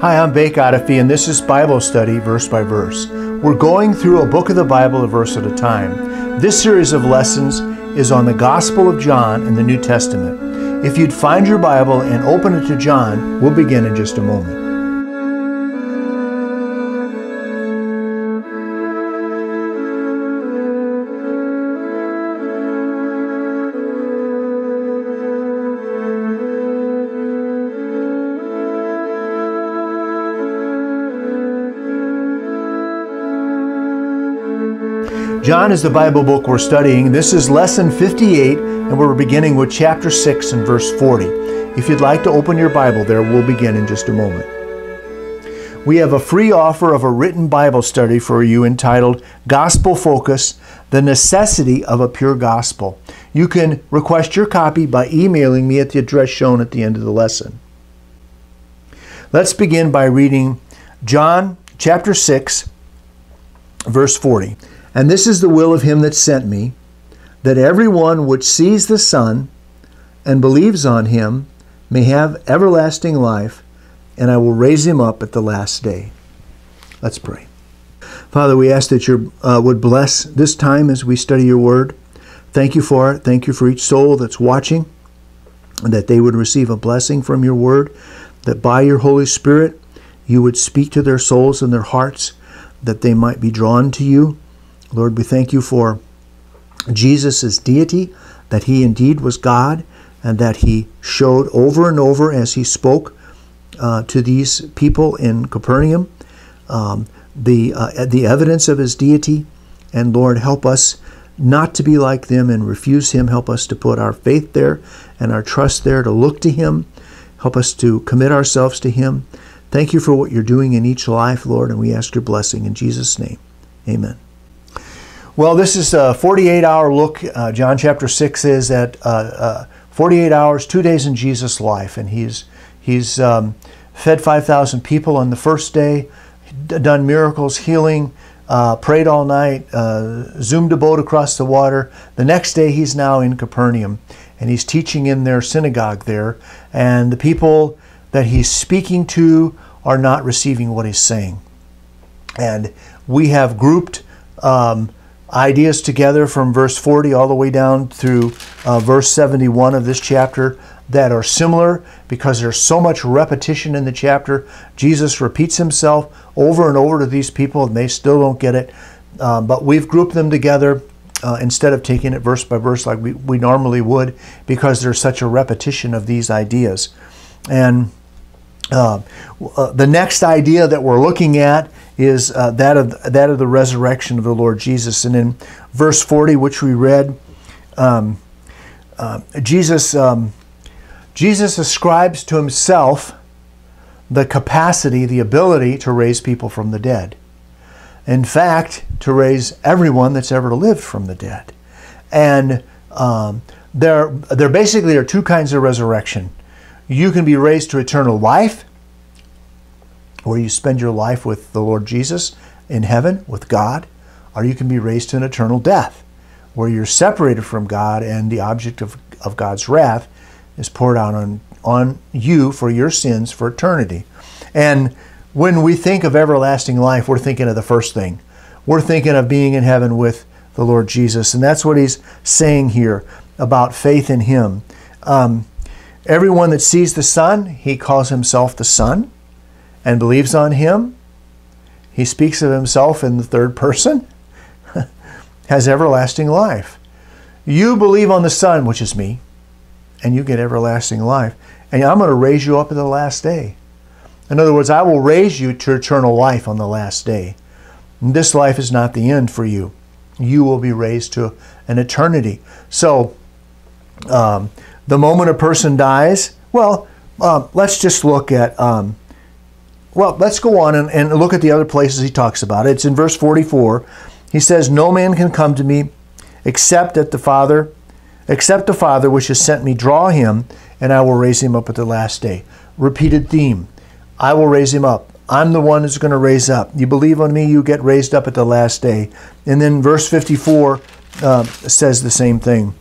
Hi, I'm Bake Odyssey, and this is Bible Study Verse by Verse. We're going through a book of the Bible a verse at a time. This series of lessons is on the Gospel of John in the New Testament. If you'd find your Bible and open it to John, we'll begin in just a moment. John is the Bible book we're studying. This is lesson 58, and we're beginning with chapter 6 and verse 40. If you'd like to open your Bible there, we'll begin in just a moment. We have a free offer of a written Bible study for you entitled Gospel Focus The Necessity of a Pure Gospel. You can request your copy by emailing me at the address shown at the end of the lesson. Let's begin by reading John chapter 6, verse 40. And this is the will of him that sent me, that every one which sees the Son and believes on him may have everlasting life, and I will raise him up at the last day. Let's pray. Father, we ask that you uh, would bless this time as we study your word. Thank you for it. Thank you for each soul that's watching, and that they would receive a blessing from your word, that by your Holy Spirit you would speak to their souls and their hearts, that they might be drawn to you Lord, we thank you for Jesus' deity, that he indeed was God, and that he showed over and over as he spoke uh, to these people in Capernaum um, the, uh, the evidence of his deity. And Lord, help us not to be like them and refuse him. Help us to put our faith there and our trust there, to look to him. Help us to commit ourselves to him. Thank you for what you're doing in each life, Lord, and we ask your blessing in Jesus' name. Amen. Well, this is a 48 hour look. Uh, John chapter 6 is at uh, uh, 48 hours, two days in Jesus' life. And he's, he's um, fed 5,000 people on the first day, done miracles, healing, uh, prayed all night, uh, zoomed a boat across the water. The next day, he's now in Capernaum and he's teaching in their synagogue there. And the people that he's speaking to are not receiving what he's saying. And we have grouped. Um, ideas together from verse 40 all the way down through uh, verse 71 of this chapter that are similar because there's so much repetition in the chapter. Jesus repeats himself over and over to these people and they still don't get it. Um, but we've grouped them together uh, instead of taking it verse by verse like we, we normally would because there's such a repetition of these ideas. And uh, uh, the next idea that we're looking at is uh, that of that of the resurrection of the Lord Jesus. And in verse 40, which we read, um, uh, Jesus um, Jesus ascribes to himself the capacity, the ability to raise people from the dead. In fact, to raise everyone that's ever lived from the dead. And um, there, there basically are two kinds of resurrection. You can be raised to eternal life, where you spend your life with the Lord Jesus in heaven with God, or you can be raised to an eternal death, where you're separated from God and the object of, of God's wrath is poured out on, on you for your sins for eternity. And when we think of everlasting life, we're thinking of the first thing. We're thinking of being in heaven with the Lord Jesus. And that's what he's saying here about faith in him. Um, everyone that sees the Son, he calls himself the Son and believes on him, he speaks of himself in the third person, has everlasting life. You believe on the Son, which is me, and you get everlasting life. And I'm going to raise you up in the last day. In other words, I will raise you to eternal life on the last day. This life is not the end for you. You will be raised to an eternity. So, um, the moment a person dies, well, um, let's just look at um, well, let's go on and, and look at the other places he talks about it. It's in verse 44. He says, No man can come to me except that the Father, except the Father which has sent me draw him, and I will raise him up at the last day. Repeated theme. I will raise him up. I'm the one who's going to raise up. You believe on me, you get raised up at the last day. And then verse 54 uh, says the same thing.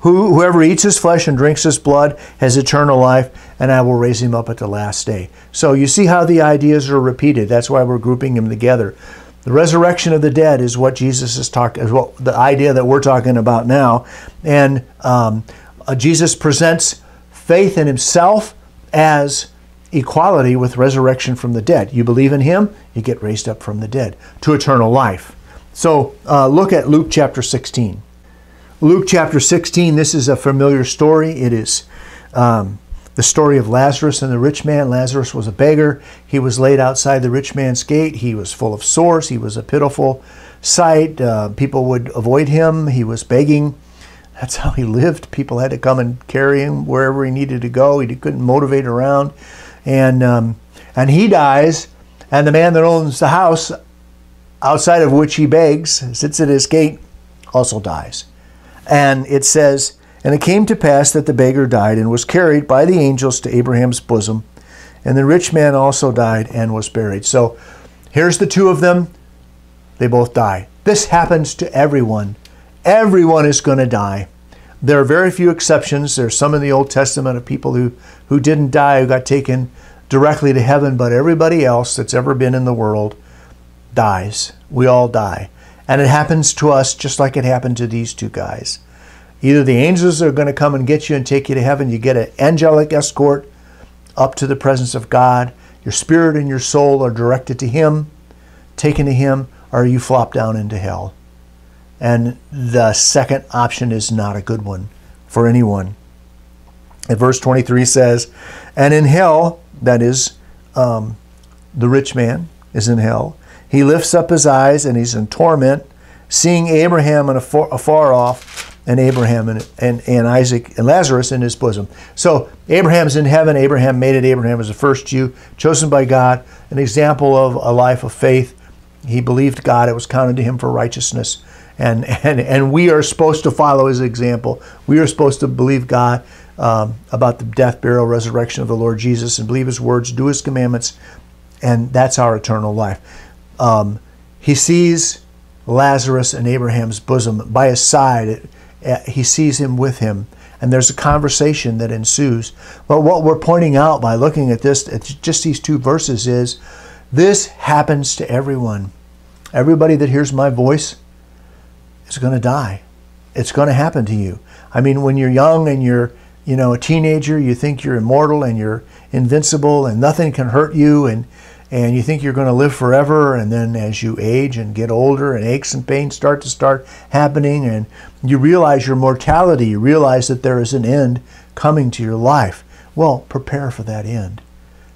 Who, whoever eats his flesh and drinks his blood has eternal life, and I will raise him up at the last day. So you see how the ideas are repeated. That's why we're grouping them together. The resurrection of the dead is what Jesus is talking, is what the idea that we're talking about now, and um, uh, Jesus presents faith in Himself as equality with resurrection from the dead. You believe in Him, you get raised up from the dead to eternal life. So uh, look at Luke chapter 16. Luke chapter 16, this is a familiar story. It is um, the story of Lazarus and the rich man. Lazarus was a beggar. He was laid outside the rich man's gate. He was full of sores. He was a pitiful sight. Uh, people would avoid him. He was begging. That's how he lived. People had to come and carry him wherever he needed to go. He couldn't motivate around. And, um, and he dies, and the man that owns the house outside of which he begs, sits at his gate, also dies. And it says, And it came to pass that the beggar died and was carried by the angels to Abraham's bosom. And the rich man also died and was buried. So here's the two of them. They both die. This happens to everyone. Everyone is going to die. There are very few exceptions. There's some in the Old Testament of people who, who didn't die, who got taken directly to heaven, but everybody else that's ever been in the world dies. We all die. And it happens to us just like it happened to these two guys. Either the angels are going to come and get you and take you to heaven, you get an angelic escort up to the presence of God, your spirit and your soul are directed to Him, taken to Him, or you flop down into hell. And the second option is not a good one for anyone. And verse 23 says, And in hell, that is, um, the rich man is in hell, he lifts up his eyes and he's in torment, seeing Abraham afar, off, and Abraham and, and, and Isaac and Lazarus in his bosom. So Abraham's in heaven. Abraham made it. Abraham was the first Jew chosen by God, an example of a life of faith. He believed God. It was counted to him for righteousness. And, and, and we are supposed to follow his example. We are supposed to believe God um, about the death, burial, resurrection of the Lord Jesus and believe his words, do his commandments, and that's our eternal life um, he sees Lazarus in Abraham's bosom by his side. Uh, he sees him with him, and there's a conversation that ensues. But what we're pointing out by looking at this, just these two verses, is this happens to everyone. Everybody that hears my voice is going to die. It's going to happen to you. I mean, when you're young and you're, you know, a teenager, you think you're immortal and you're invincible and nothing can hurt you and and you think you're going to live forever and then as you age and get older and aches and pains start to start happening and you realize your mortality you realize that there is an end coming to your life well prepare for that end.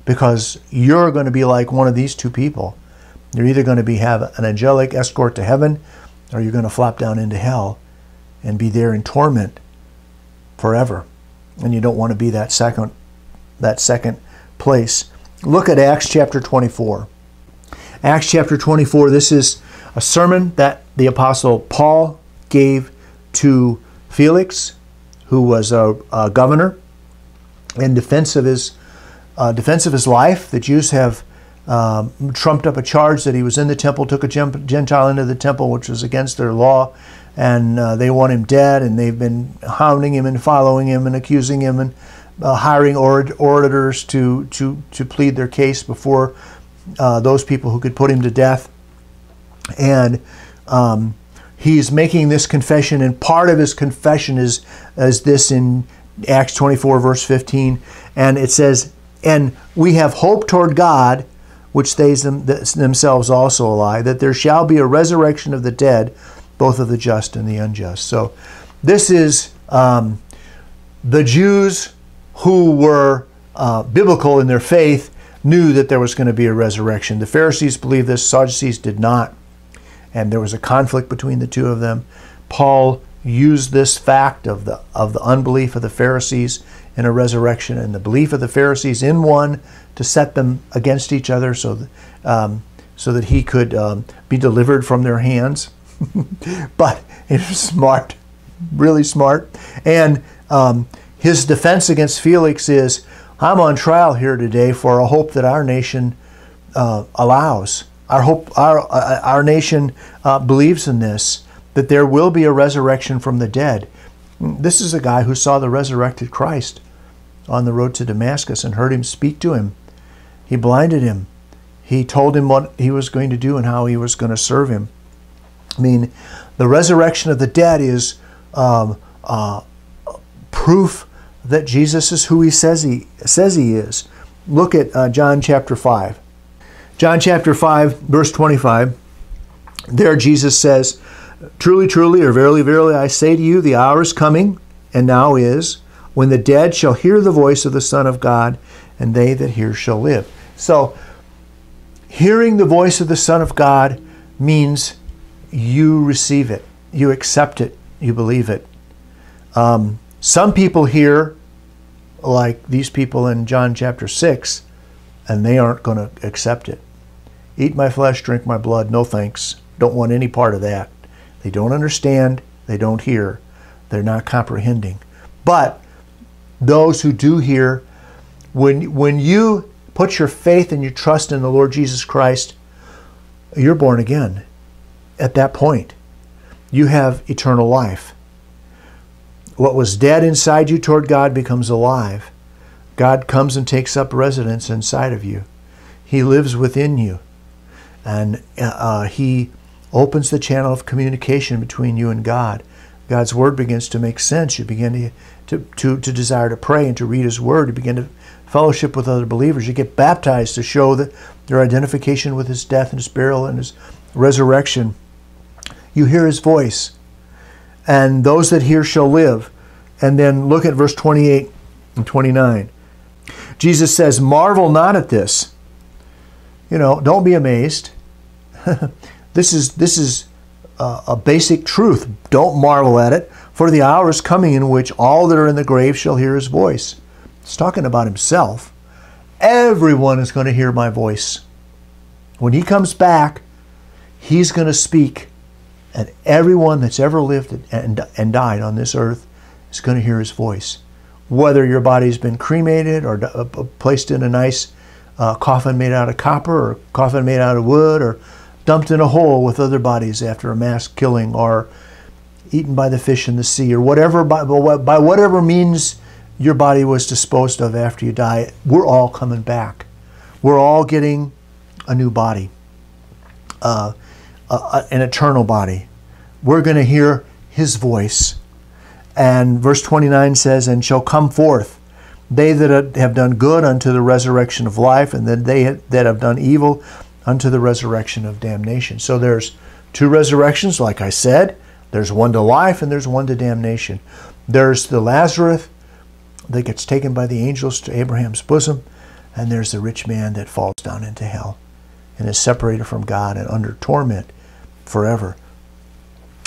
Because you're going to be like one of these two people. You're either going to be have an angelic escort to heaven or you're going to flop down into hell and be there in torment forever. And you don't want to be that second that second place Look at Acts chapter 24. Acts chapter 24, this is a sermon that the Apostle Paul gave to Felix, who was a, a governor, in defense of his uh, defense of his life. The Jews have um, trumped up a charge that he was in the temple, took a Gentile into the temple, which was against their law, and uh, they want him dead, and they've been hounding him and following him and accusing him and uh, hiring orators to, to, to plead their case before uh, those people who could put him to death. And um, he's making this confession, and part of his confession is, is this in Acts 24, verse 15. And it says, And we have hope toward God, which they them, themselves also lie, that there shall be a resurrection of the dead, both of the just and the unjust. So this is um, the Jews who were uh, biblical in their faith knew that there was going to be a resurrection. The Pharisees believed this, Sadducees did not. And there was a conflict between the two of them. Paul used this fact of the, of the unbelief of the Pharisees in a resurrection and the belief of the Pharisees in one to set them against each other so that, um, so that he could um, be delivered from their hands. but it was smart, really smart. And um, his defense against Felix is I'm on trial here today for a hope that our nation uh, allows. Our hope, our, uh, our nation uh, believes in this, that there will be a resurrection from the dead. This is a guy who saw the resurrected Christ on the road to Damascus and heard him speak to him. He blinded him. He told him what he was going to do and how he was going to serve him. I mean, the resurrection of the dead is um, uh, proof that Jesus is who he says he says he is. Look at uh, John chapter 5. John chapter 5, verse 25. There Jesus says, Truly, truly, or verily, verily, I say to you, the hour is coming, and now is, when the dead shall hear the voice of the Son of God, and they that hear shall live. So, hearing the voice of the Son of God means you receive it, you accept it, you believe it. Um, some people hear, like these people in John chapter 6, and they aren't going to accept it. Eat my flesh, drink my blood, no thanks. Don't want any part of that. They don't understand, they don't hear, they're not comprehending. But those who do hear, when, when you put your faith and your trust in the Lord Jesus Christ, you're born again at that point. You have eternal life. What was dead inside you toward God becomes alive. God comes and takes up residence inside of you. He lives within you. And uh, uh, He opens the channel of communication between you and God. God's Word begins to make sense. You begin to, to, to, to desire to pray and to read His Word. You begin to fellowship with other believers. You get baptized to show that your identification with His death and His burial and His resurrection. You hear His voice and those that hear shall live. And then look at verse 28 and 29. Jesus says, Marvel not at this. You know, don't be amazed. this is, this is a, a basic truth. Don't marvel at it, for the hour is coming in which all that are in the grave shall hear his voice. He's talking about himself. Everyone is going to hear my voice. When he comes back, he's going to speak and everyone that's ever lived and, and died on this earth is going to hear his voice. Whether your body's been cremated or uh, placed in a nice uh, coffin made out of copper or coffin made out of wood or dumped in a hole with other bodies after a mass killing or eaten by the fish in the sea or whatever, by, by whatever means your body was disposed of after you die, we're all coming back. We're all getting a new body. Uh, an eternal body. We're going to hear his voice. And verse 29 says, And shall come forth they that have done good unto the resurrection of life, and then they that have done evil unto the resurrection of damnation. So there's two resurrections, like I said. There's one to life and there's one to damnation. There's the Lazarus that gets taken by the angels to Abraham's bosom, and there's the rich man that falls down into hell and is separated from God and under torment forever.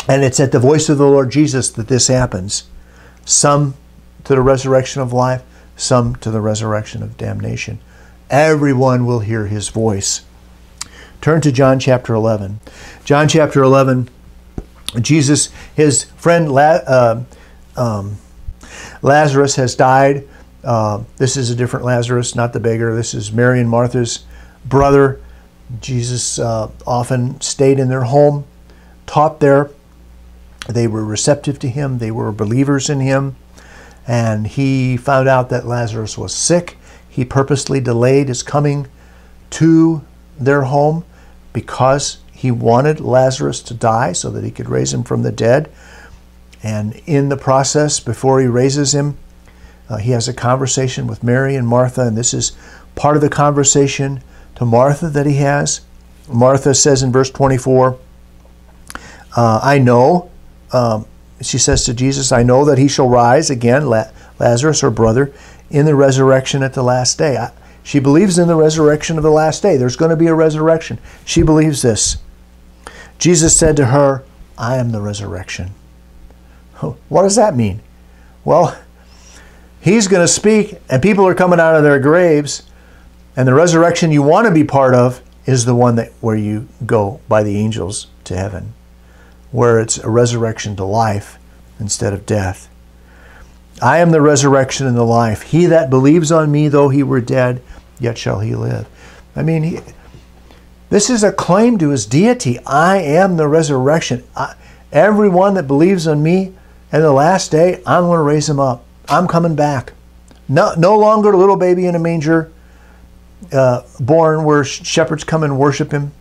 And it's at the voice of the Lord Jesus that this happens. Some to the resurrection of life, some to the resurrection of damnation. Everyone will hear his voice. Turn to John chapter 11. John chapter 11, Jesus, his friend uh, um, Lazarus has died. Uh, this is a different Lazarus, not the beggar. This is Mary and Martha's brother. Jesus uh, often stayed in their home, taught there. They were receptive to him, they were believers in him. And he found out that Lazarus was sick. He purposely delayed his coming to their home because he wanted Lazarus to die so that he could raise him from the dead. And in the process, before he raises him, uh, he has a conversation with Mary and Martha, and this is part of the conversation Martha that he has. Martha says in verse 24, uh, I know, um, she says to Jesus, I know that he shall rise again, Lazarus, her brother, in the resurrection at the last day. I, she believes in the resurrection of the last day. There's going to be a resurrection. She believes this. Jesus said to her, I am the resurrection. What does that mean? Well, he's going to speak, and people are coming out of their graves and the resurrection you want to be part of is the one that where you go by the angels to heaven, where it's a resurrection to life instead of death. I am the resurrection and the life. He that believes on me, though he were dead, yet shall he live. I mean, he, this is a claim to his deity. I am the resurrection. I, everyone that believes on me And the last day, I'm going to raise him up. I'm coming back. No, no longer a little baby in a manger, uh, born where shepherds come and worship him.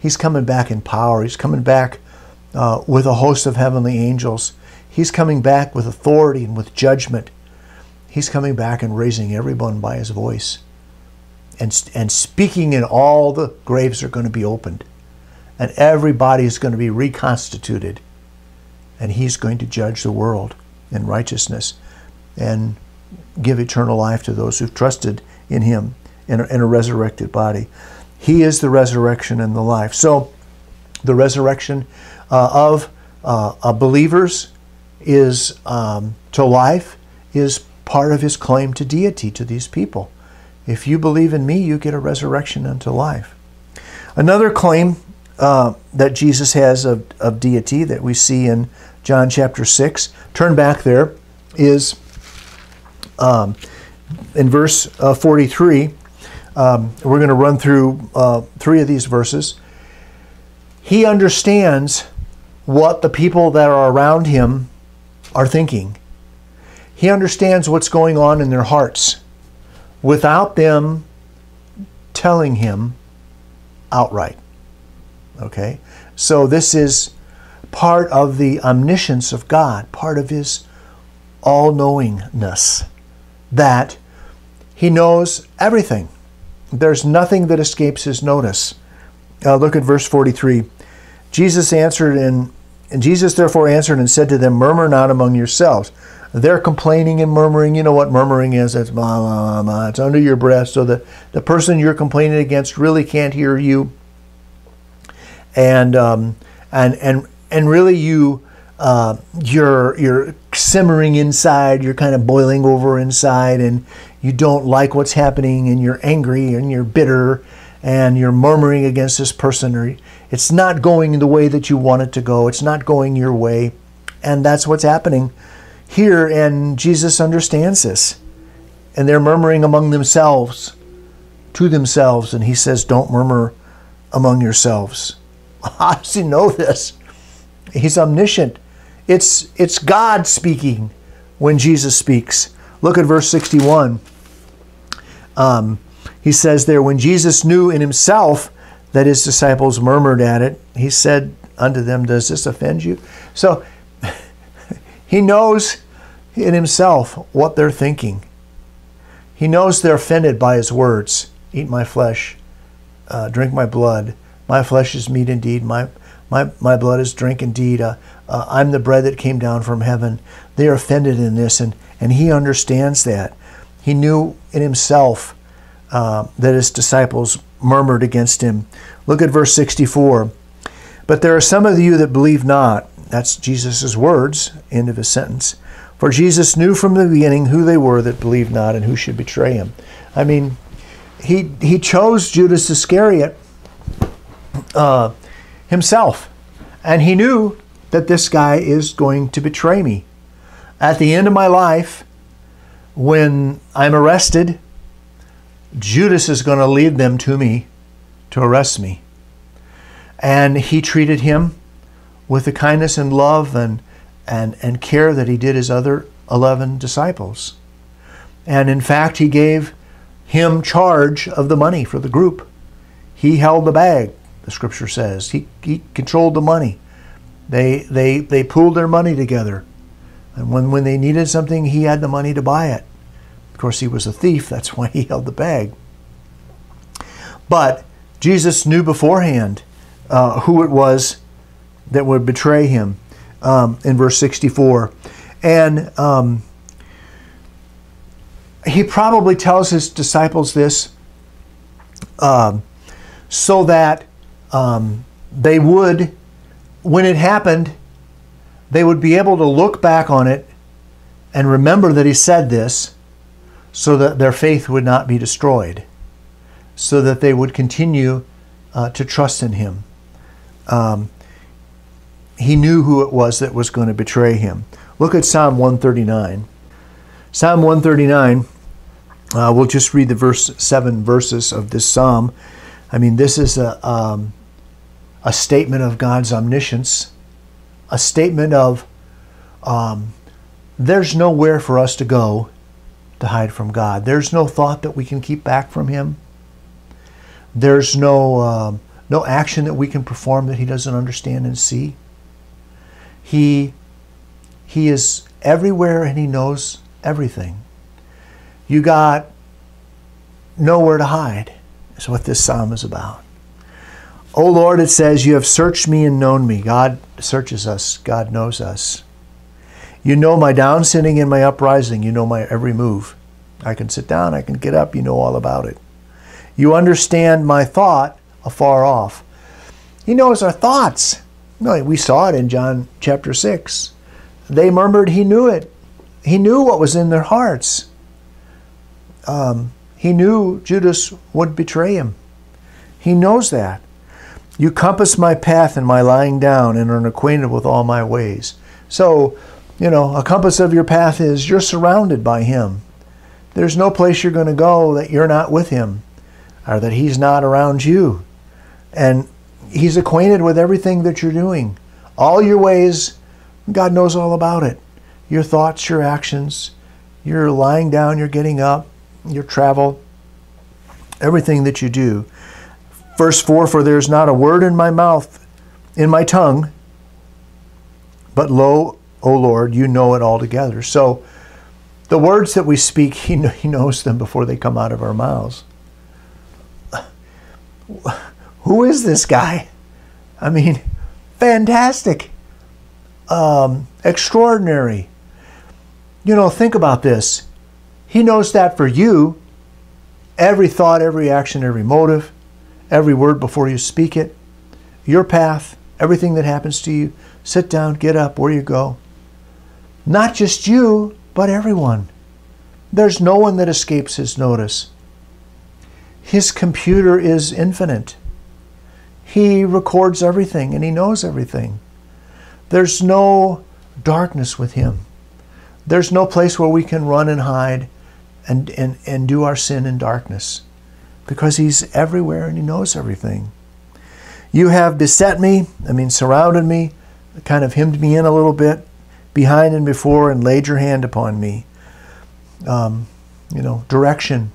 He's coming back in power. He's coming back uh, with a host of heavenly angels. He's coming back with authority and with judgment. He's coming back and raising everyone by his voice. And, and speaking, and all the graves are going to be opened. And everybody is going to be reconstituted. And he's going to judge the world in righteousness and give eternal life to those who've trusted in him in a, in a resurrected body. He is the resurrection and the life. So, the resurrection uh, of uh, believers is um, to life is part of his claim to deity to these people. If you believe in me, you get a resurrection unto life. Another claim uh, that Jesus has of, of deity that we see in John chapter 6, turn back there, is um, in verse uh, 43. Um, we're going to run through uh, three of these verses. He understands what the people that are around him are thinking. He understands what's going on in their hearts without them telling him outright. Okay? So this is part of the omniscience of God, part of his all knowingness, that he knows everything. There's nothing that escapes his notice. Uh, look at verse 43. Jesus answered and, and Jesus therefore answered and said to them, Murmur not among yourselves. They're complaining and murmuring. You know what murmuring is? It's blah, blah, blah, It's under your breath so that the person you're complaining against really can't hear you. And um, and and and really you uh, you're you're simmering inside. You're kind of boiling over inside, and you don't like what's happening, and you're angry and you're bitter, and you're murmuring against this person, or it's not going the way that you want it to go. It's not going your way. And that's what's happening here. And Jesus understands this. And they're murmuring among themselves, to themselves. And he says, Don't murmur among yourselves. How does he know this? He's omniscient. It's, it's God speaking when Jesus speaks. Look at verse 61. Um, he says there, When Jesus knew in himself that his disciples murmured at it, he said unto them, Does this offend you? So he knows in himself what they're thinking. He knows they're offended by his words Eat my flesh, uh, drink my blood. My flesh is meat indeed, my, my, my blood is drink indeed. Uh, uh, I'm the bread that came down from heaven. They are offended in this, and, and he understands that. He knew in himself uh, that his disciples murmured against him. Look at verse 64. But there are some of you that believe not. That's Jesus' words, end of his sentence. For Jesus knew from the beginning who they were that believed not and who should betray him. I mean, he, he chose Judas Iscariot uh, himself. And he knew that this guy is going to betray me. At the end of my life, when I'm arrested, Judas is going to lead them to me to arrest me. And he treated him with the kindness and love and, and, and care that he did his other 11 disciples. And in fact, he gave him charge of the money for the group. He held the bag, the scripture says. He, he controlled the money. They, they, they pooled their money together. And when, when they needed something, he had the money to buy it. Of course, he was a thief. That's why he held the bag. But Jesus knew beforehand uh, who it was that would betray him um, in verse 64. And um, he probably tells his disciples this um, so that um, they would, when it happened, they would be able to look back on it and remember that he said this so that their faith would not be destroyed, so that they would continue uh, to trust in him. Um, he knew who it was that was going to betray him. Look at Psalm 139. Psalm 139, uh, we'll just read the verse seven verses of this psalm. I mean, this is a, um, a statement of God's omniscience, a statement of Um, there's nowhere for us to go to hide from God. There's no thought that we can keep back from Him. There's no um, no action that we can perform that He doesn't understand and see. He He is everywhere and He knows everything. You got nowhere to hide. Is what this psalm is about. Oh Lord, it says, You have searched me and known me. God searches us, God knows us. You know my down sitting and my uprising. You know my every move. I can sit down, I can get up, you know all about it. You understand my thought afar off. He knows our thoughts. No, we saw it in John chapter 6. They murmured, he knew it. He knew what was in their hearts. Um, he knew Judas would betray him. He knows that. You compass my path and my lying down and are acquainted with all my ways. So, you know, a compass of your path is you're surrounded by him. There's no place you're going to go that you're not with him or that he's not around you. And he's acquainted with everything that you're doing. All your ways, God knows all about it. Your thoughts, your actions, you're lying down, you're getting up, your travel, everything that you do. Verse 4 For there is not a word in my mouth, in my tongue, but lo, O Lord, you know it altogether. So the words that we speak, he, he knows them before they come out of our mouths. Who is this guy? I mean, fantastic, um, extraordinary. You know, think about this. He knows that for you, every thought, every action, every motive, every word before you speak it, your path, everything that happens to you, sit down, get up, where you go. Not just you, but everyone. There's no one that escapes his notice. His computer is infinite. He records everything and he knows everything. There's no darkness with him. There's no place where we can run and hide and, and, and do our sin in darkness because He's everywhere and He knows everything. You have beset me, I mean, surrounded me, kind of hemmed me in a little bit, behind and before, and laid your hand upon me. Um, you know, direction.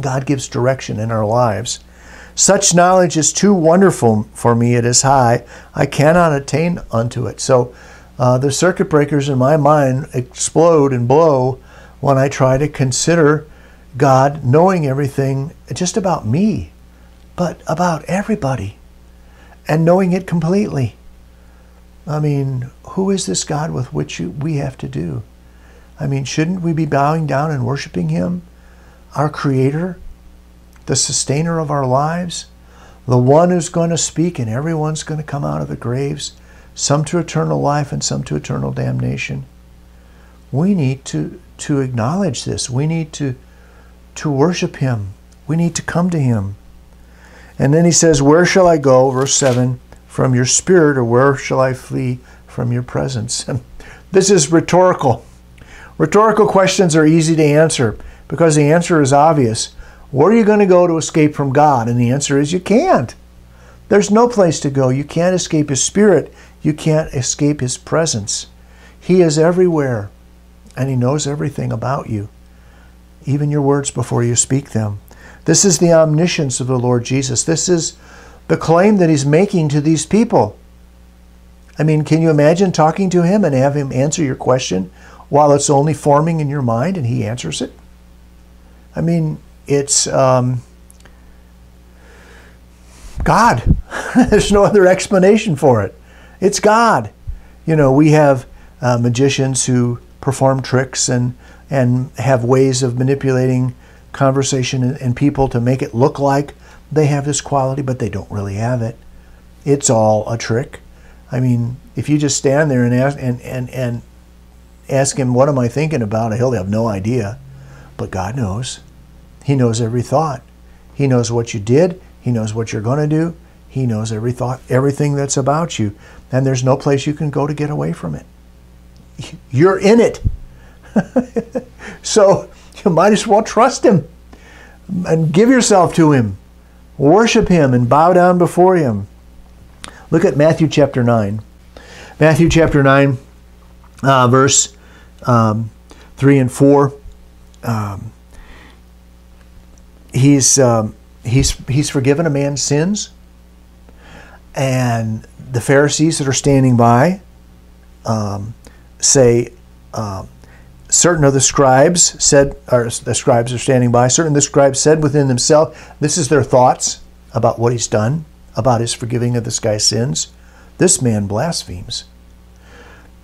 God gives direction in our lives. Such knowledge is too wonderful for me, it is high. I cannot attain unto it. So uh, the circuit breakers in my mind explode and blow when I try to consider God knowing everything just about me, but about everybody and knowing it completely. I mean, who is this God with which we have to do? I mean, shouldn't we be bowing down and worshiping Him, our Creator, the sustainer of our lives, the one who's going to speak and everyone's going to come out of the graves, some to eternal life and some to eternal damnation? We need to to acknowledge this. We need to, to worship Him. We need to come to Him. And then he says, Where shall I go? Verse 7 From your spirit, or where shall I flee from your presence? And this is rhetorical. Rhetorical questions are easy to answer because the answer is obvious. Where are you going to go to escape from God? And the answer is you can't. There's no place to go. You can't escape His Spirit. You can't escape His presence. He is everywhere and He knows everything about you, even your words before you speak them. This is the omniscience of the Lord Jesus. This is the claim that He's making to these people. I mean, can you imagine talking to Him and have Him answer your question while it's only forming in your mind and He answers it? I mean, it's um, God. There's no other explanation for it. It's God. You know, we have uh, magicians who perform tricks and and have ways of manipulating conversation and, people to make it look like they have this quality, but they don't really have it. It's all a trick. I mean, if you just stand there and ask and, and, and ask him, what am I thinking about? He'll have no idea. But God knows. He knows every thought. He knows what you did. He knows what you're going to do. He knows every thought, everything that's about you. And there's no place you can go to get away from it you're in it. so you might as well trust him and give yourself to him. Worship him and bow down before him. Look at Matthew chapter 9. Matthew chapter 9, uh, verse um, 3 and 4. Um, he's, um, he's, he's forgiven a man's sins. And the Pharisees that are standing by um, say, uh, certain of the scribes said, or the scribes are standing by, certain of the scribes said within themselves, this is their thoughts about what he's done, about his forgiving of this guy's sins. This man blasphemes.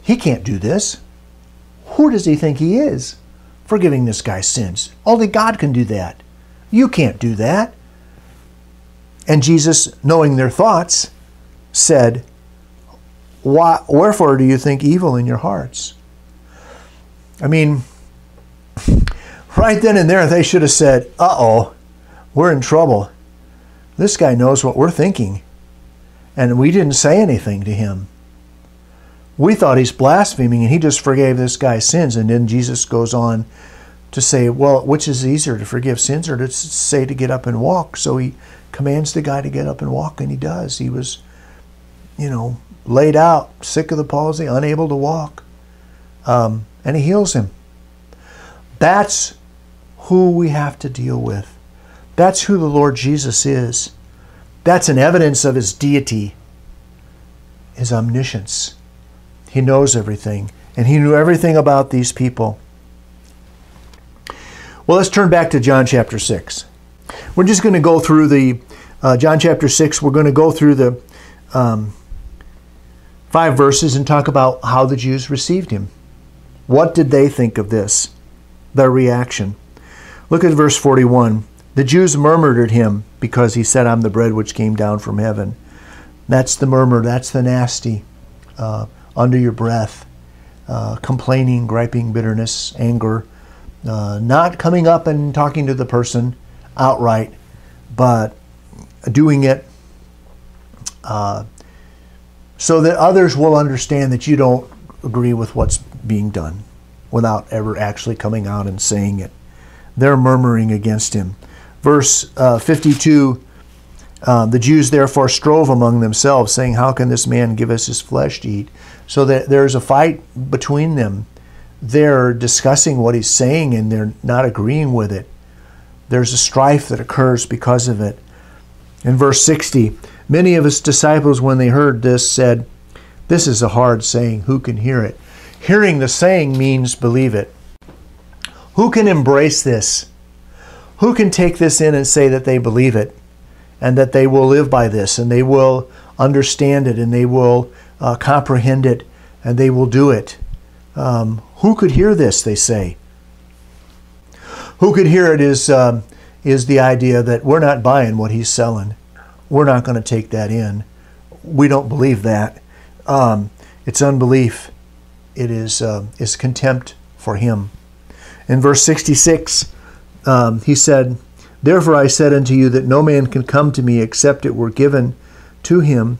He can't do this. Who does he think he is? Forgiving this guy's sins. Only God can do that. You can't do that. And Jesus, knowing their thoughts, said, Why, Wherefore do you think evil in your hearts? I mean, right then and there, they should have said, Uh oh, we're in trouble. This guy knows what we're thinking. And we didn't say anything to him. We thought he's blaspheming and he just forgave this guy's sins. And then Jesus goes on to say, Well, which is easier to forgive sins or to say to get up and walk? So he commands the guy to get up and walk, and he does. He was, you know, laid out, sick of the palsy, unable to walk. Um, and he heals him. That's who we have to deal with. That's who the Lord Jesus is. That's an evidence of his deity, his omniscience. He knows everything, and he knew everything about these people. Well, let's turn back to John chapter 6. We're just going to go through the, uh, John chapter 6, we're going to go through the um, five verses and talk about how the Jews received him. What did they think of this? Their reaction. Look at verse 41. The Jews murmured at him because he said, I'm the bread which came down from heaven. That's the murmur, that's the nasty, uh, under your breath, uh, complaining, griping, bitterness, anger, uh, not coming up and talking to the person outright, but doing it uh, so that others will understand that you don't agree with what's being done without ever actually coming out and saying it. They're murmuring against him. Verse uh, 52 uh, The Jews therefore strove among themselves, saying, How can this man give us his flesh to eat? So that there's a fight between them. They're discussing what he's saying and they're not agreeing with it. There's a strife that occurs because of it. In verse 60, many of his disciples, when they heard this, said, This is a hard saying. Who can hear it? Hearing the saying means believe it. Who can embrace this? Who can take this in and say that they believe it and that they will live by this and they will understand it and they will uh, comprehend it and they will do it? Um, who could hear this, they say? Who could hear it is, um, is the idea that we're not buying what he's selling. We're not going to take that in. We don't believe that. Um, it's unbelief it is, uh, is contempt for him. In verse 66, um, he said, Therefore I said unto you that no man can come to me except it were given to him.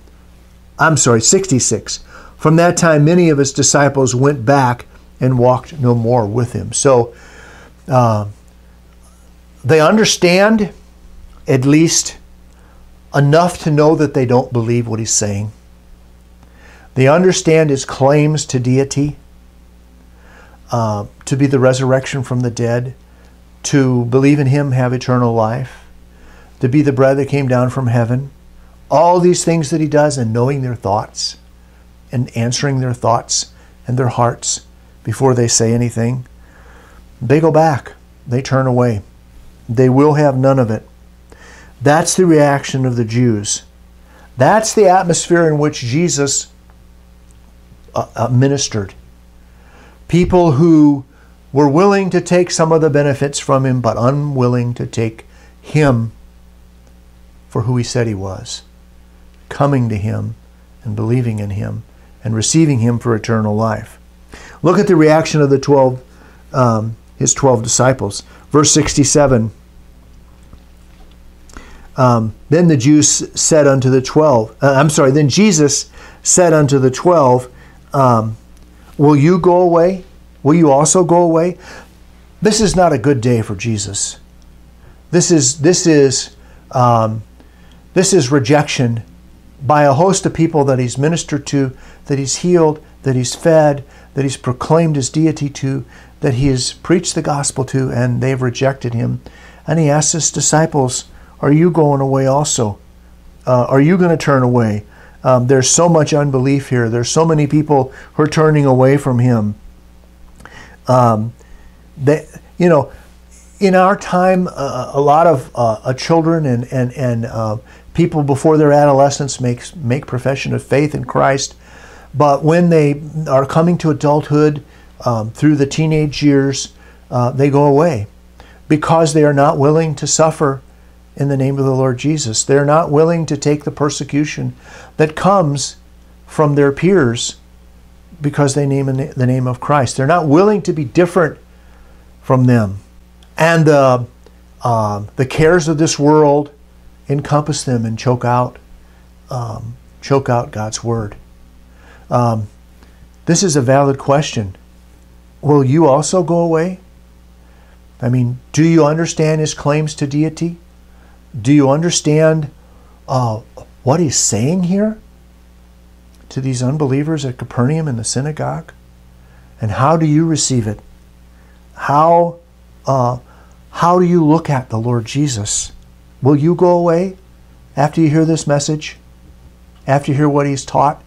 I'm sorry, 66. From that time, many of his disciples went back and walked no more with him. So uh, they understand at least enough to know that they don't believe what he's saying. They understand his claims to deity, uh, to be the resurrection from the dead, to believe in him, have eternal life, to be the bread that came down from heaven. All these things that he does, and knowing their thoughts, and answering their thoughts and their hearts before they say anything, they go back. They turn away. They will have none of it. That's the reaction of the Jews. That's the atmosphere in which Jesus uh, uh, ministered. People who were willing to take some of the benefits from him, but unwilling to take him for who he said he was, coming to him and believing in him and receiving him for eternal life. Look at the reaction of the 12, um, his 12 disciples. Verse 67. Um, then the Jews said unto the 12, uh, I'm sorry, then Jesus said unto the 12, um, Will you go away? Will you also go away? This is not a good day for Jesus. This is this is um, this is rejection by a host of people that he's ministered to, that he's healed, that he's fed, that he's proclaimed his deity to, that he has preached the gospel to, and they've rejected him. And he asks his disciples, Are you going away also? Uh, are you going to turn away? Um, there's so much unbelief here. There's so many people who are turning away from him. Um, you know, in our time, uh, a lot of uh, children and and and uh, people before their adolescence make make profession of faith in Christ, but when they are coming to adulthood um, through the teenage years, uh, they go away because they are not willing to suffer in the name of the Lord Jesus. They're not willing to take the persecution that comes from their peers because they name the name of Christ. They're not willing to be different from them. And uh, uh, the cares of this world encompass them and choke out, um, choke out God's word. Um, this is a valid question. Will you also go away? I mean, do you understand his claims to deity? Do you understand uh, what he's saying here to these unbelievers at Capernaum in the synagogue? And how do you receive it? How, uh, how do you look at the Lord Jesus? Will you go away after you hear this message? After you hear what he's taught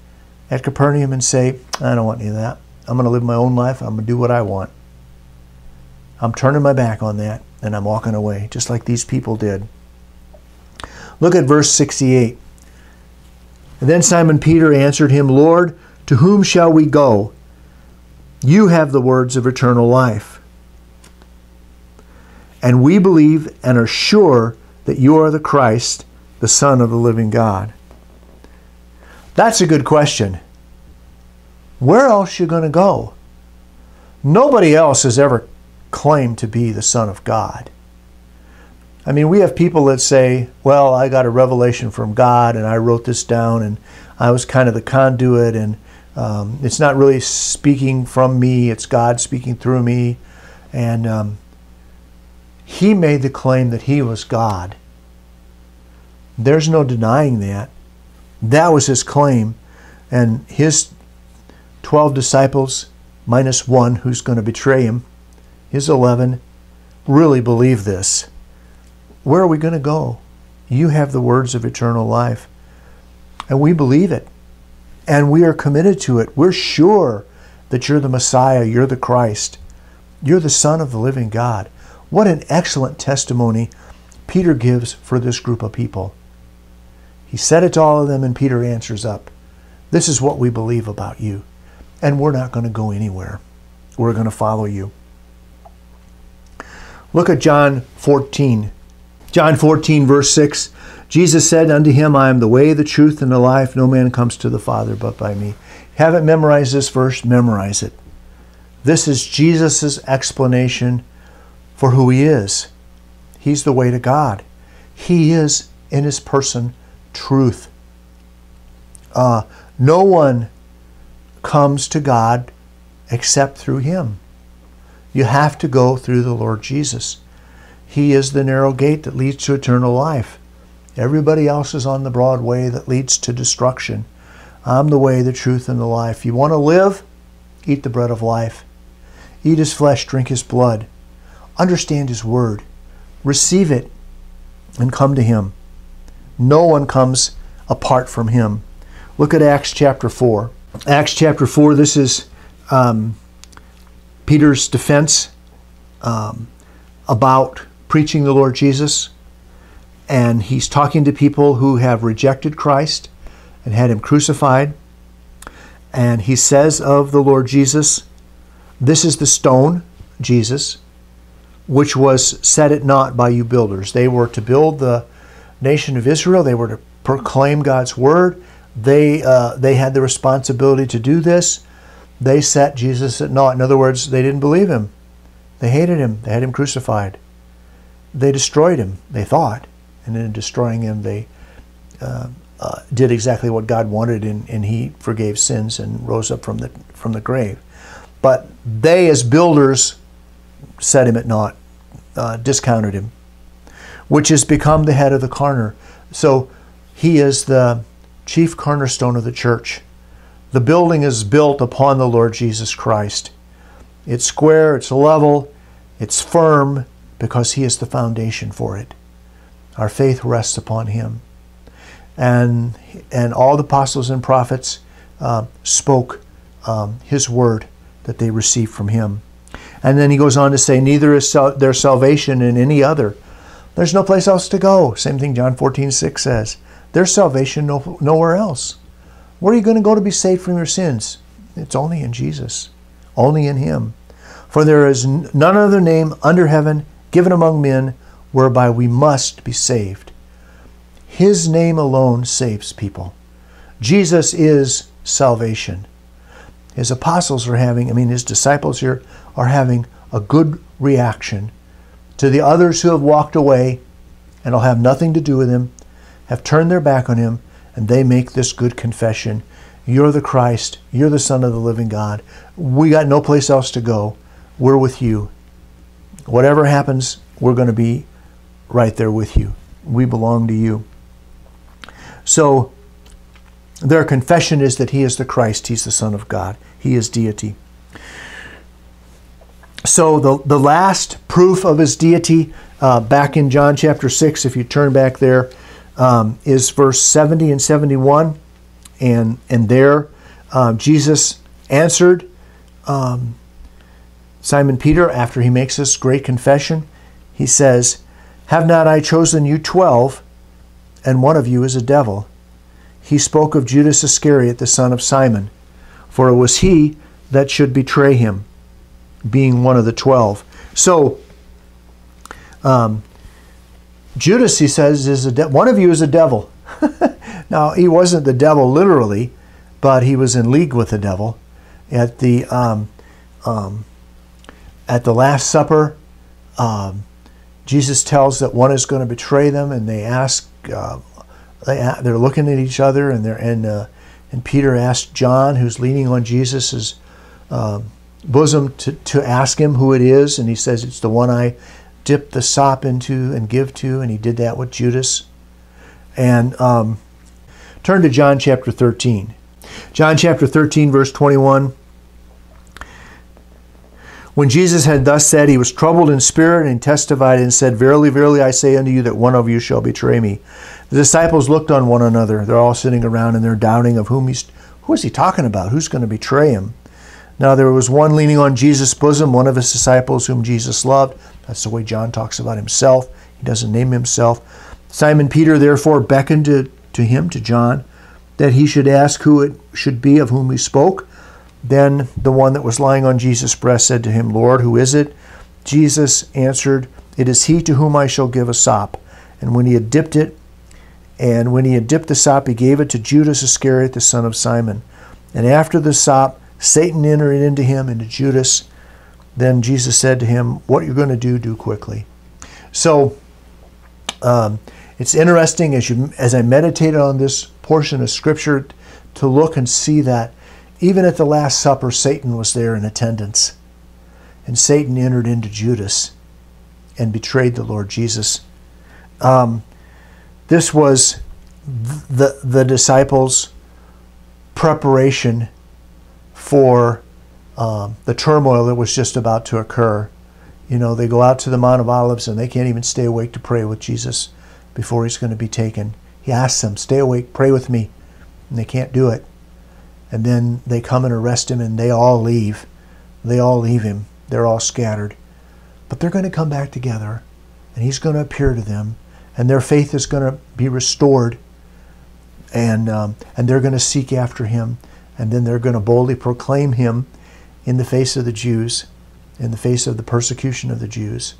at Capernaum and say, I don't want any of that. I'm going to live my own life. I'm going to do what I want. I'm turning my back on that and I'm walking away, just like these people did. Look at verse 68. And then Simon Peter answered him, Lord, to whom shall we go? You have the words of eternal life. And we believe and are sure that you are the Christ, the Son of the living God. That's a good question. Where else you going to go? Nobody else has ever claimed to be the Son of God. I mean, we have people that say, well, I got a revelation from God and I wrote this down and I was kind of the conduit and um, it's not really speaking from me, it's God speaking through me. And um, he made the claim that he was God. There's no denying that. That was his claim. And his 12 disciples, minus one who's going to betray him, his 11, really believe this. Where are we going to go? You have the words of eternal life. And we believe it. And we are committed to it. We're sure that you're the Messiah, you're the Christ, you're the Son of the living God. What an excellent testimony Peter gives for this group of people. He said it to all of them, and Peter answers up. This is what we believe about you. And we're not going to go anywhere. We're going to follow you. Look at John 14. John 14, verse 6 Jesus said unto him, I am the way, the truth, and the life. No man comes to the Father but by me. Haven't memorized this verse? Memorize it. This is Jesus' explanation for who he is. He's the way to God. He is, in his person, truth. Uh, no one comes to God except through him. You have to go through the Lord Jesus. He is the narrow gate that leads to eternal life. Everybody else is on the broad way that leads to destruction. I'm the way, the truth, and the life. You want to live? Eat the bread of life. Eat his flesh, drink his blood. Understand his word. Receive it and come to him. No one comes apart from him. Look at Acts chapter 4. Acts chapter 4, this is um, Peter's defense um, about preaching the Lord Jesus, and he's talking to people who have rejected Christ and had him crucified. And he says of the Lord Jesus, This is the stone, Jesus, which was set at naught by you builders. They were to build the nation of Israel, they were to proclaim God's word. They, uh, they had the responsibility to do this. They set Jesus at naught. In other words, they didn't believe him. They hated him. They had him crucified they destroyed him, they thought. And in destroying him, they uh, uh, did exactly what God wanted, and, and he forgave sins and rose up from the, from the grave. But they, as builders, set him at naught, uh, discounted him, which has become the head of the corner. So he is the chief cornerstone of the church. the building is built upon the Lord Jesus Christ. It's square, it's level, it's firm because He is the foundation for it. Our faith rests upon Him. And, and all the apostles and prophets uh, spoke um, His word that they received from Him. And then he goes on to say, Neither is sal- there salvation in any other. There's no place else to go. Same thing John 14, 6 says. There's salvation no, nowhere else. Where are you going to go to be saved from your sins? It's only in Jesus, only in Him. For there is none other name under heaven given among men whereby we must be saved. His name alone saves people. Jesus is salvation. His apostles are having, I mean, his disciples here are having a good reaction to the others who have walked away and will have nothing to do with him, have turned their back on him, and they make this good confession You're the Christ, you're the Son of the living God. We got no place else to go. We're with you. Whatever happens, we're going to be right there with you. We belong to you. So, their confession is that he is the Christ, he's the Son of God, he is deity. So, the, the last proof of his deity, uh, back in John chapter 6, if you turn back there, um, is verse 70 and 71. And, and there, uh, Jesus answered um, Simon Peter after he makes this great confession. He says, Have not I chosen you twelve, and one of you is a devil? He spoke of Judas Iscariot, the son of Simon, for it was he that should betray him, being one of the twelve. So, um, Judas, he says, is a one of you is a devil. now, he wasn't the devil literally, but he was in league with the devil. At the um, um, at the Last Supper, um, Jesus tells that one is going to betray them, and they ask, uh, they they're looking at each other, and they're and uh, and Peter asks John, who's leaning on Jesus's uh, bosom, to to ask him who it is, and he says it's the one I dip the sop into and give to, and he did that with Judas. And um, turn to John chapter 13. John chapter 13, verse 21. When Jesus had thus said, he was troubled in spirit and testified and said, Verily, verily, I say unto you that one of you shall betray me. The disciples looked on one another. They're all sitting around and they're doubting of whom he's, who is he talking about? Who's going to betray him? Now there was one leaning on Jesus' bosom, one of his disciples whom Jesus loved. That's the way John talks about himself. He doesn't name himself. Simon Peter therefore beckoned to, to him, to John, that he should ask who it should be of whom he spoke. Then the one that was lying on Jesus' breast said to him, Lord, who is it? Jesus answered, It is he to whom I shall give a sop. And when he had dipped it, and when he had dipped the sop, he gave it to Judas Iscariot, the son of Simon. And after the sop, Satan entered into him, into Judas. Then Jesus said to him, What you're going to do, do quickly. So um, it's interesting as, you, as I meditated on this portion of Scripture to look and see that even at the Last Supper, Satan was there in attendance. And Satan entered into Judas and betrayed the Lord Jesus. Um, this was the, the disciples' preparation for um, the turmoil that was just about to occur. You know, they go out to the Mount of Olives and they can't even stay awake to pray with Jesus before he's going to be taken. He asks them, Stay awake, pray with me. And they can't do it. And then they come and arrest him and they all leave. They all leave him. They're all scattered. But they're going to come back together and he's going to appear to them and their faith is going to be restored and, um, and they're going to seek after him and then they're going to boldly proclaim him in the face of the Jews, in the face of the persecution of the Jews,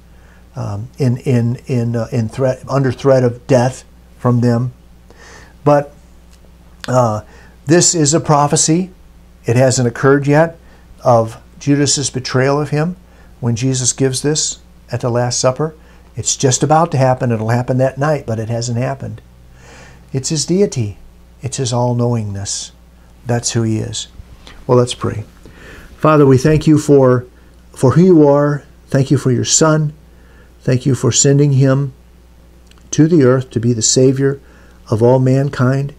um, in in in uh, in threat under threat of death from them. But uh, this is a prophecy. It hasn't occurred yet of Judas's betrayal of him when Jesus gives this at the Last Supper. It's just about to happen. It'll happen that night, but it hasn't happened. It's his deity. It's his all-knowingness. That's who he is. Well, let's pray. Father, we thank you for, for who you are. Thank you for your Son. Thank you for sending him to the earth to be the Savior of all mankind.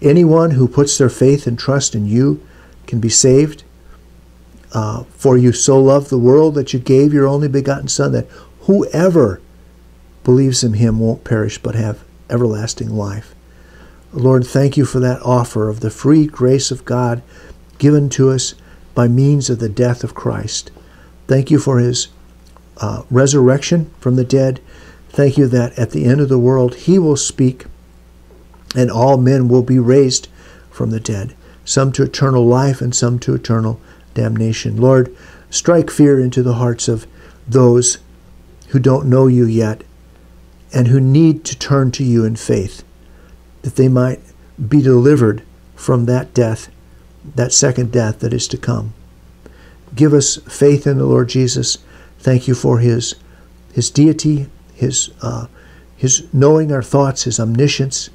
Anyone who puts their faith and trust in you can be saved. Uh, for you so loved the world that you gave your only begotten Son, that whoever believes in him won't perish but have everlasting life. Lord, thank you for that offer of the free grace of God given to us by means of the death of Christ. Thank you for his uh, resurrection from the dead. Thank you that at the end of the world he will speak and all men will be raised from the dead, some to eternal life and some to eternal damnation. Lord, strike fear into the hearts of those who don't know you yet and who need to turn to you in faith, that they might be delivered from that death, that second death that is to come. Give us faith in the Lord Jesus. Thank you for his, his deity, his, uh, his knowing our thoughts, his omniscience,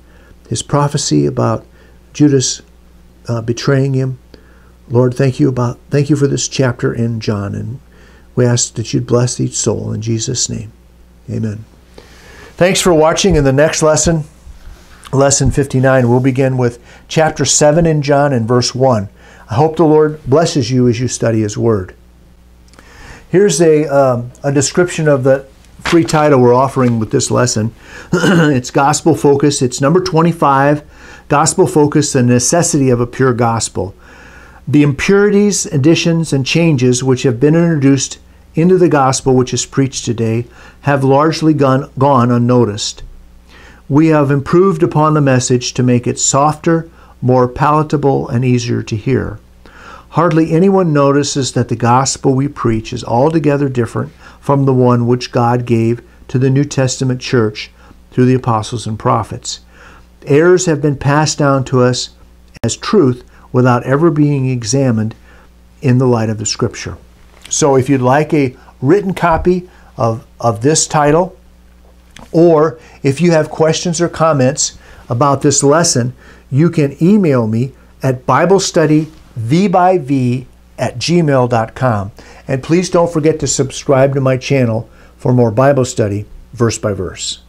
his prophecy about Judas uh, betraying him. Lord, thank you about thank you for this chapter in John, and we ask that you'd bless each soul in Jesus' name. Amen. Thanks for watching. In the next lesson, lesson 59, we'll begin with chapter 7 in John and verse 1. I hope the Lord blesses you as you study His Word. Here's a, um, a description of the free title we're offering with this lesson. it's Gospel Focus. It's number 25 Gospel Focus, the necessity of a pure gospel. The impurities, additions, and changes which have been introduced into the gospel which is preached today have largely gone, gone unnoticed. We have improved upon the message to make it softer, more palatable, and easier to hear. Hardly anyone notices that the gospel we preach is altogether different from the one which God gave to the New Testament church through the apostles and prophets. Errors have been passed down to us as truth without ever being examined in the light of the Scripture. So if you'd like a written copy of, of this title, or if you have questions or comments about this lesson, you can email me at BibleStudyVbyV at gmail.com. And please don't forget to subscribe to my channel for more Bible study, verse by verse.